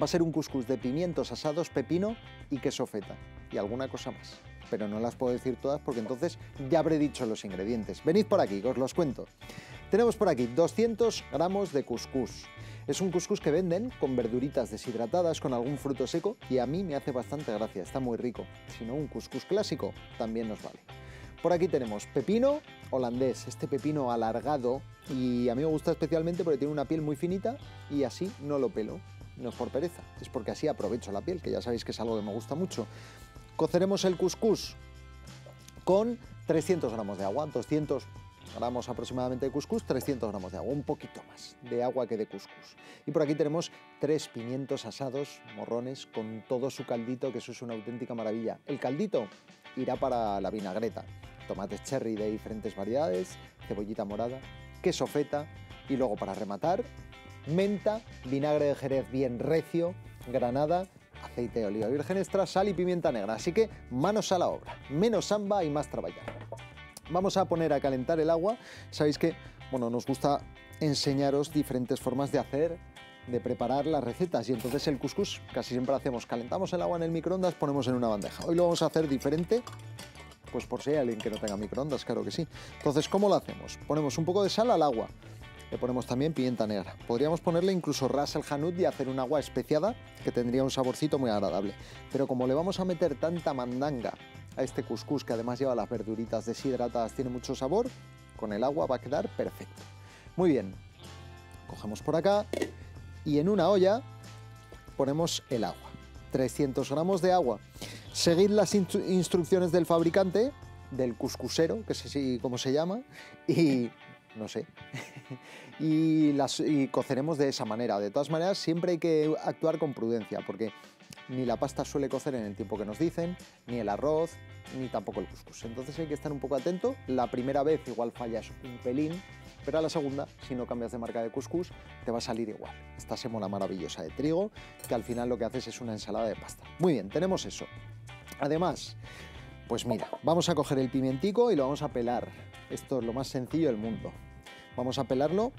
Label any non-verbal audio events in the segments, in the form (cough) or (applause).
Va a ser un couscous de pimientos asados, pepino y queso feta. Y alguna cosa más. Pero no las puedo decir todas porque entonces ya habré dicho los ingredientes. Venid por aquí, os los cuento. Tenemos por aquí 200 gramos de couscous. Es un couscous que venden con verduritas deshidratadas, con algún fruto seco y a mí me hace bastante gracia, está muy rico. Si no, un couscous clásico también nos vale. Por aquí tenemos pepino holandés, este pepino alargado y a mí me gusta especialmente porque tiene una piel muy finita y así no lo pelo. No es por pereza, es porque así aprovecho la piel, que ya sabéis que es algo que me gusta mucho. Coceremos el couscous con 300 gramos de agua, 200 gramos aproximadamente de couscous, 300 gramos de agua, un poquito más de agua que de couscous. Y por aquí tenemos tres pimientos asados, morrones, con todo su caldito, que eso es una auténtica maravilla. El caldito irá para la vinagreta, tomates cherry de diferentes variedades, cebollita morada, queso feta y luego para rematar, menta, vinagre de jerez bien recio, granada, aceite de oliva virgen extra, sal y pimienta negra. Así que manos a la obra, menos samba y más trabajar. Vamos a poner a calentar el agua. Sabéis que, bueno, nos gusta enseñaros diferentes formas de hacer de preparar las recetas y entonces el couscous casi siempre hacemos, calentamos el agua en el microondas, ponemos en una bandeja. Hoy lo vamos a hacer diferente, pues por si hay alguien que no tenga microondas, claro que sí. Entonces, ¿cómo lo hacemos? Ponemos un poco de sal al agua, le ponemos también pimienta negra. Podríamos ponerle incluso ras el hanut y hacer un agua especiada que tendría un saborcito muy agradable. Pero como le vamos a meter tanta mandanga a este couscous que además lleva las verduritas deshidratadas, tiene mucho sabor, con el agua va a quedar perfecto. Muy bien, cogemos por acá y en una olla ponemos el agua. 300 gramos de agua. Seguid las instrucciones del fabricante, del cuscusero, que es así como se llama, y no sé. (laughs) y, las, y coceremos de esa manera. De todas maneras, siempre hay que actuar con prudencia, porque ni la pasta suele cocer en el tiempo que nos dicen, ni el arroz, ni tampoco el cuscús. Entonces hay que estar un poco atento. La primera vez igual fallas un pelín, pero a la segunda, si no cambias de marca de cuscús, te va a salir igual. Esta semola maravillosa de trigo, que al final lo que haces es una ensalada de pasta. Muy bien, tenemos eso. Además, pues mira, vamos a coger el pimientico y lo vamos a pelar. Esto es lo más sencillo del mundo. Vamos a pelarlo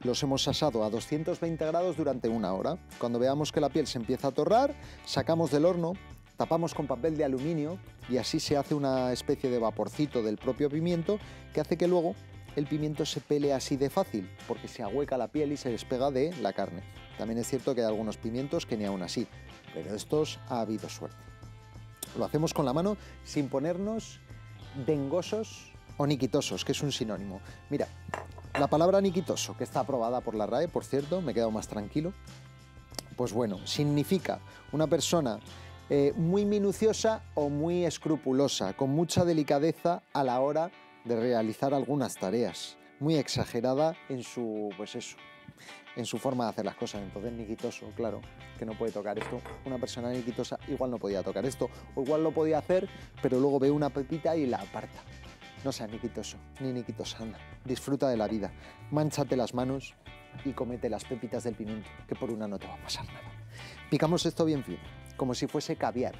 los hemos asado a 220 grados durante una hora. Cuando veamos que la piel se empieza a torrar, sacamos del horno, tapamos con papel de aluminio y así se hace una especie de vaporcito del propio pimiento que hace que luego el pimiento se pele así de fácil, porque se ahueca la piel y se despega de la carne. También es cierto que hay algunos pimientos que ni aún así, pero estos ha habido suerte. Lo hacemos con la mano sin ponernos dengosos o niquitosos, que es un sinónimo. Mira, la palabra niquitoso, que está aprobada por la RAE, por cierto, me he quedado más tranquilo, pues bueno, significa una persona eh, muy minuciosa o muy escrupulosa, con mucha delicadeza a la hora de realizar algunas tareas, muy exagerada en su, pues eso, en su forma de hacer las cosas. Entonces, niquitoso, claro, que no puede tocar esto. Una persona niquitosa igual no podía tocar esto, o igual lo podía hacer, pero luego ve una pepita y la aparta. No seas niquitoso, ni niquitosa. Disfruta de la vida. Mánchate las manos y comete las pepitas del pimiento, que por una no te va a pasar nada. Picamos esto bien fino, como si fuese caviar.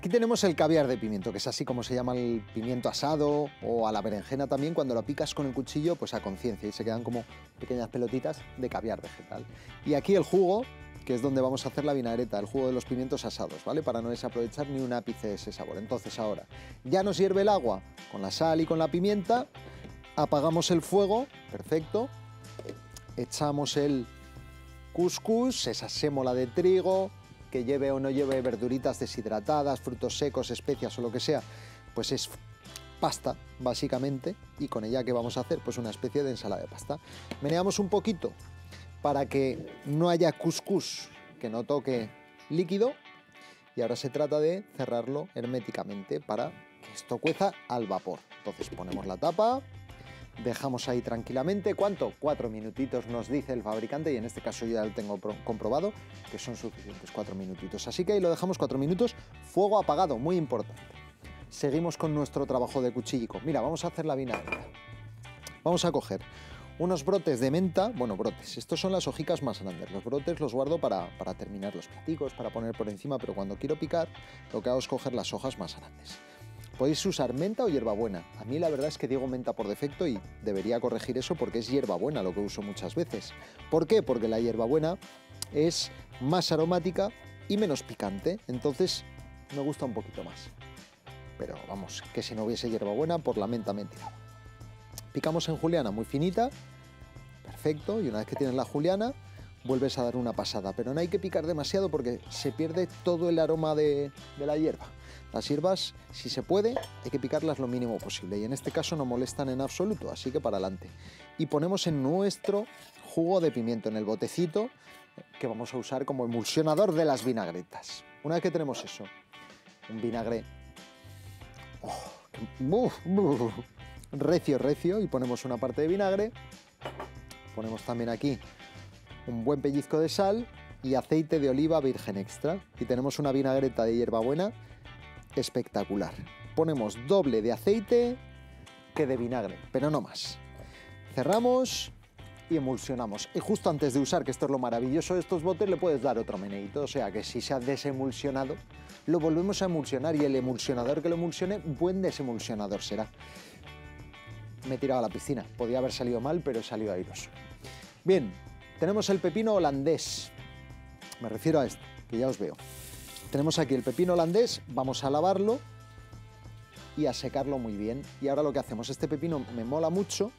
Aquí tenemos el caviar de pimiento, que es así como se llama el pimiento asado o a la berenjena también, cuando lo picas con el cuchillo, pues a conciencia y se quedan como pequeñas pelotitas de caviar vegetal. Y aquí el jugo que es donde vamos a hacer la vinagreta, el jugo de los pimientos asados, ¿vale? Para no desaprovechar ni un ápice de ese sabor. Entonces ahora, ya nos hierve el agua con la sal y con la pimienta, apagamos el fuego, perfecto, echamos el couscous, esa sémola de trigo, que lleve o no lleve verduritas deshidratadas, frutos secos, especias o lo que sea, pues es pasta, básicamente, y con ella, ¿qué vamos a hacer? Pues una especie de ensalada de pasta. Meneamos un poquito para que no haya cuscús que no toque líquido y ahora se trata de cerrarlo herméticamente para que esto cueza al vapor. Entonces ponemos la tapa, dejamos ahí tranquilamente, ¿cuánto? Cuatro minutitos nos dice el fabricante y en este caso ya lo tengo comprobado que son suficientes cuatro minutitos. Así que ahí lo dejamos cuatro minutos, fuego apagado, muy importante. Seguimos con nuestro trabajo de cuchillico. Mira, vamos a hacer la vinagreta. Vamos a coger unos brotes de menta, bueno, brotes, estos son las hojicas más grandes, los brotes los guardo para, terminar los platicos, para poner por encima, pero cuando quiero picar, lo que hago es coger las hojas más grandes. Podéis usar menta o hierbabuena. A mí la verdad es que digo menta por defecto y debería corregir eso porque es hierbabuena lo que uso muchas veces. ¿Por qué? Porque la hierbabuena es más aromática y menos picante, entonces me gusta un poquito más. Pero vamos, que si no hubiese hierbabuena, por la menta me Picamos en juliana muy finita, perfecto, y una vez que tienes la juliana, vuelves a dar una pasada, pero no hay que picar demasiado porque se pierde todo el aroma de, la hierba. Las hierbas, si se puede, hay que picarlas lo mínimo posible y en este caso no molestan en absoluto, así que para adelante. Y ponemos en nuestro jugo de pimiento, en el botecito que vamos a usar como emulsionador de las vinagretas. Una vez que tenemos eso, un vinagre oh, recio, recio, y ponemos una parte de vinagre, ponemos también aquí un buen pellizco de sal y aceite de oliva virgen extra. Y tenemos una vinagreta de hierbabuena espectacular. Ponemos doble de aceite que de vinagre, pero no más. Cerramos y emulsionamos. Y justo antes de usar, que esto es lo maravilloso de estos botes, le puedes dar otro meneito. O sea que si se ha desemulsionado, lo volvemos a emulsionar y el emulsionador que lo emulsione, buen desemulsionador será. Me he tirado a la piscina. Podía haber salido mal, pero he salido airoso. Bien, tenemos el pepino holandés. Me refiero a este, que ya os veo. Tenemos aquí el pepino holandés, vamos a lavarlo y a secarlo muy bien. Y ahora lo que hacemos, este pepino me mola mucho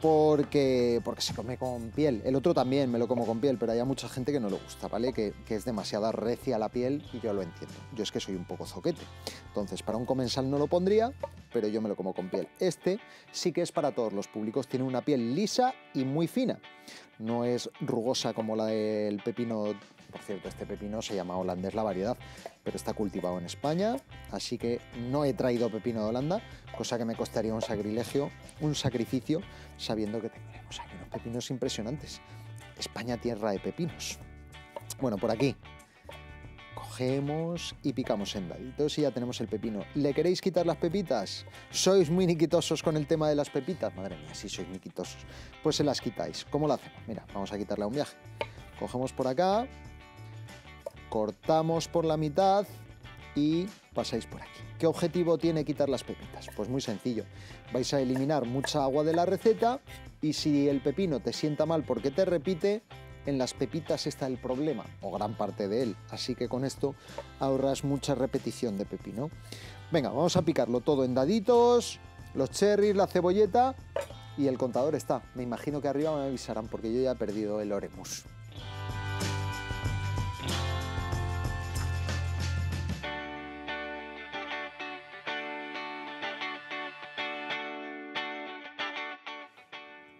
porque, porque se come con piel. El otro también me lo como con piel, pero hay mucha gente que no le gusta, ¿vale? Que, que, es demasiada recia la piel y yo lo entiendo. Yo es que soy un poco zoquete. Entonces, para un comensal no lo pondría, pero yo me lo como con piel. Este sí que es para todos los públicos. Tiene una piel lisa y muy fina. No es rugosa como la del pepino por cierto, este pepino se llama holandés la variedad, pero está cultivado en España, así que no he traído pepino de Holanda, cosa que me costaría un sacrilegio, un sacrificio, sabiendo que tenemos aquí unos pepinos impresionantes. España tierra de pepinos. Bueno, por aquí cogemos y picamos en daditos y ya tenemos el pepino. ¿Le queréis quitar las pepitas? ¿Sois muy niquitosos con el tema de las pepitas? Madre mía, si sois niquitosos. Pues se las quitáis. ¿Cómo lo hacemos? Mira, vamos a quitarle a un viaje. Cogemos por acá, cortamos por la mitad y pasáis por aquí. ¿Qué objetivo tiene quitar las pepitas? Pues muy sencillo. Vais a eliminar mucha agua de la receta y si el pepino te sienta mal porque te repite, en las pepitas está el problema, o gran parte de él. Así que con esto ahorras mucha repetición de pepino. Venga, vamos a picarlo todo en daditos, los cherries, la cebolleta y el contador está. Me imagino que arriba me avisarán porque yo ya he perdido el oremus.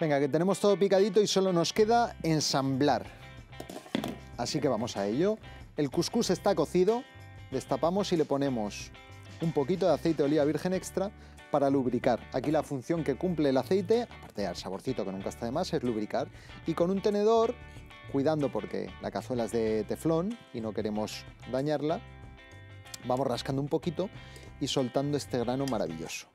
Venga, que tenemos todo picadito y solo nos queda ensamblar. Así que vamos a ello. El cuscús está cocido, destapamos y le ponemos un poquito de aceite de oliva virgen extra para lubricar. Aquí la función que cumple el aceite, aparte del saborcito que nunca está de más, es lubricar. Y con un tenedor, cuidando porque la cazuela es de teflón y no queremos dañarla, vamos rascando un poquito y soltando este grano maravilloso.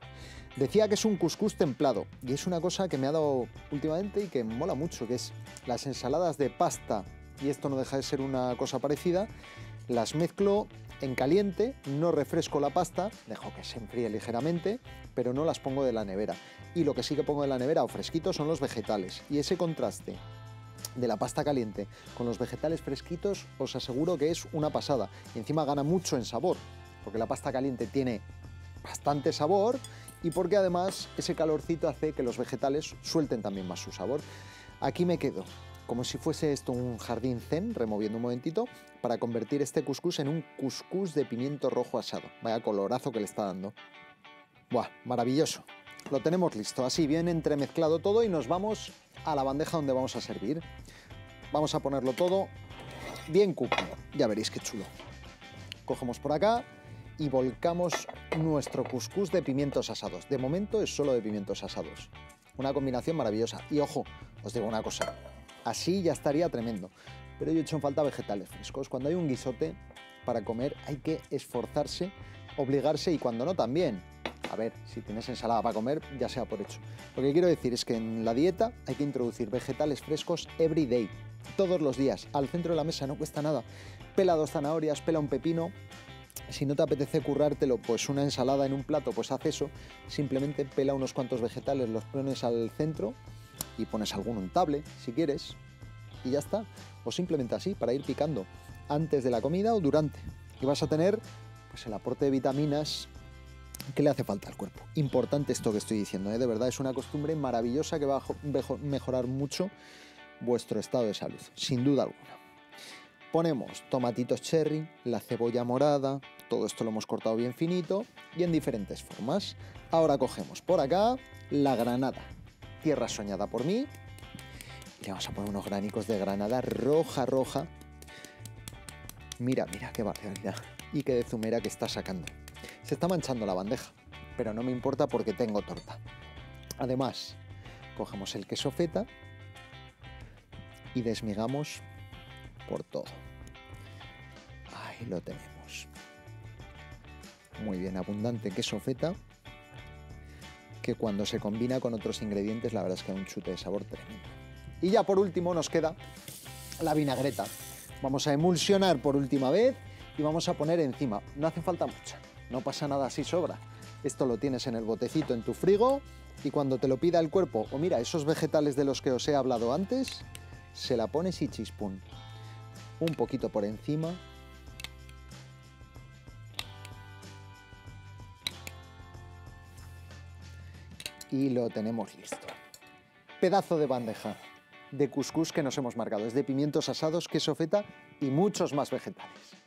Decía que es un cuscús templado y es una cosa que me ha dado últimamente y que mola mucho, que es las ensaladas de pasta, y esto no deja de ser una cosa parecida, las mezclo en caliente, no refresco la pasta, dejo que se enfríe ligeramente, pero no las pongo de la nevera. Y lo que sí que pongo de la nevera o fresquito son los vegetales. Y ese contraste de la pasta caliente con los vegetales fresquitos os aseguro que es una pasada. Y encima gana mucho en sabor, porque la pasta caliente tiene bastante sabor y porque además ese calorcito hace que los vegetales suelten también más su sabor. Aquí me quedo, como si fuese esto un jardín zen, removiendo un momentito, para convertir este cuscús en un cuscús de pimiento rojo asado. Vaya colorazo que le está dando. Buah, maravilloso. Lo tenemos listo, así bien entremezclado todo y nos vamos a la bandeja donde vamos a servir. Vamos a ponerlo todo bien cupo, ya veréis qué chulo. Cogemos por acá, y volcamos nuestro cuscús de pimientos asados. De momento es solo de pimientos asados. Una combinación maravillosa. Y ojo, os digo una cosa, así ya estaría tremendo. Pero yo he hecho en falta vegetales frescos. Cuando hay un guisote para comer hay que esforzarse, obligarse y cuando no también. A ver, si tienes ensalada para comer, ya sea por hecho. Lo que quiero decir es que en la dieta hay que introducir vegetales frescos every day, todos los días. Al centro de la mesa no cuesta nada. Pela dos zanahorias, pela un pepino, Si no te apetece currártelo, pues una ensalada en un plato, pues haz eso. Simplemente pela unos cuantos vegetales, los pones al centro y pones algún untable, si quieres, y ya está. O simplemente así, para ir picando antes de la comida o durante. Y vas a tener pues, el aporte de vitaminas que le hace falta al cuerpo. Importante esto que estoy diciendo, ¿eh? de verdad es una costumbre maravillosa que va a mejorar mucho vuestro estado de salud, sin duda alguna. Ponemos tomatitos cherry, la cebolla morada, todo esto lo hemos cortado bien finito y en diferentes formas. Ahora cogemos por acá la granada, tierra soñada por mí. Le vamos a poner unos granicos de granada roja, roja. Mira, mira qué barbaridad. Y qué de zumera que está sacando. Se está manchando la bandeja, pero no me importa porque tengo torta. Además, cogemos el queso feta y desmigamos por todo. Ahí lo tenemos. Muy bien, abundante queso feta, que cuando se combina con otros ingredientes, la verdad es que da un chute de sabor tremendo. Y ya por último nos queda la vinagreta. Vamos a emulsionar por última vez y vamos a poner encima. No hace falta mucha, no pasa nada si sobra. Esto lo tienes en el botecito en tu frigo y cuando te lo pida el cuerpo, o mira, esos vegetales de los que os he hablado antes, se la pones y chispún un poquito por encima. Y lo tenemos listo. Pedazo de bandeja de cuscús que nos hemos marcado. Es de pimientos asados, queso feta y muchos más vegetales.